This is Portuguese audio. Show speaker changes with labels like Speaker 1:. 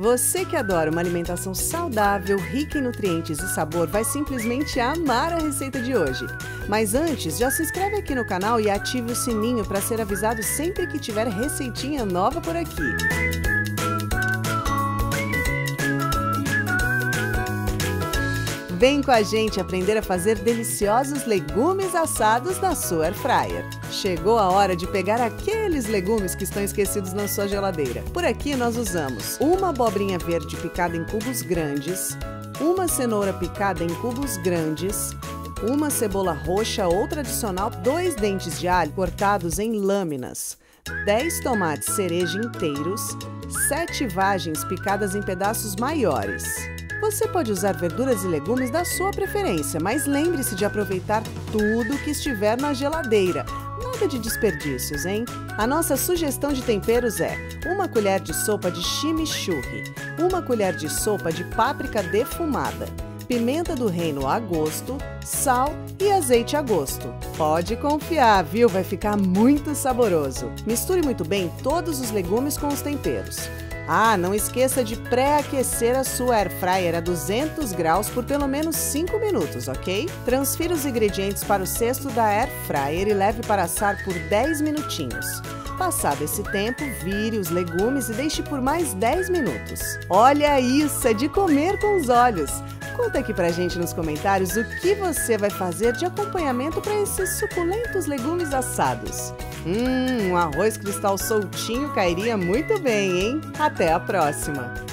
Speaker 1: Você que adora uma alimentação saudável, rica em nutrientes e sabor, vai simplesmente amar a receita de hoje. Mas antes, já se inscreve aqui no canal e ative o sininho para ser avisado sempre que tiver receitinha nova por aqui. Vem com a gente aprender a fazer deliciosos legumes assados na sua air fryer. Chegou a hora de pegar aqueles legumes que estão esquecidos na sua geladeira. Por aqui nós usamos uma abobrinha verde picada em cubos grandes, uma cenoura picada em cubos grandes, uma cebola roxa ou tradicional, dois dentes de alho cortados em lâminas, 10 tomates cereja inteiros, 7 vagens picadas em pedaços maiores. Você pode usar verduras e legumes da sua preferência, mas lembre-se de aproveitar tudo que estiver na geladeira. Nada de desperdícios, hein? A nossa sugestão de temperos é uma colher de sopa de chimichurri, uma colher de sopa de páprica defumada, pimenta do reino a gosto, sal e azeite a gosto. Pode confiar, viu? Vai ficar muito saboroso. Misture muito bem todos os legumes com os temperos. Ah, não esqueça de pré-aquecer a sua air fryer a 200 graus por pelo menos 5 minutos, ok? Transfira os ingredientes para o cesto da air fryer e leve para assar por 10 minutinhos. Passado esse tempo, vire os legumes e deixe por mais 10 minutos. Olha isso, é de comer com os olhos! Conta aqui pra gente nos comentários o que você vai fazer de acompanhamento para esses suculentos legumes assados. Hum, um arroz cristal soltinho cairia muito bem, hein? Até a próxima!